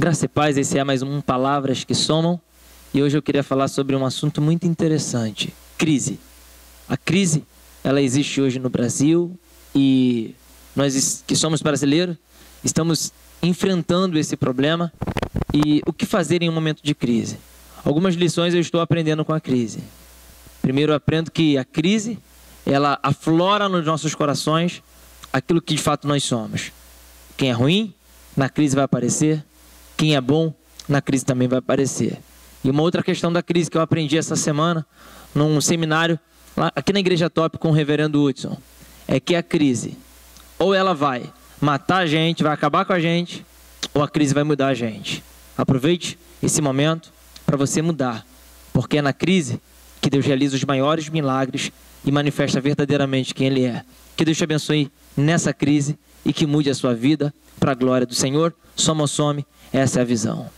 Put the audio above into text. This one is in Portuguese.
Graça e paz, esse é mais um Palavras que Somam. E hoje eu queria falar sobre um assunto muito interessante: crise. A crise, ela existe hoje no Brasil e nós que somos brasileiros estamos enfrentando esse problema. E o que fazer em um momento de crise? Algumas lições eu estou aprendendo com a crise. Primeiro, eu aprendo que a crise, ela aflora nos nossos corações aquilo que de fato nós somos. Quem é ruim, na crise vai aparecer. Quem é bom, na crise também vai aparecer. E uma outra questão da crise que eu aprendi essa semana, num seminário lá, aqui na Igreja Top com o reverendo Hudson, é que a crise, ou ela vai matar a gente, vai acabar com a gente, ou a crise vai mudar a gente. Aproveite esse momento para você mudar, porque é na crise que Deus realiza os maiores milagres e manifesta verdadeiramente quem Ele é. Que Deus te abençoe nessa crise e que mude a sua vida para a glória do Senhor. Soma some, essa é a visão.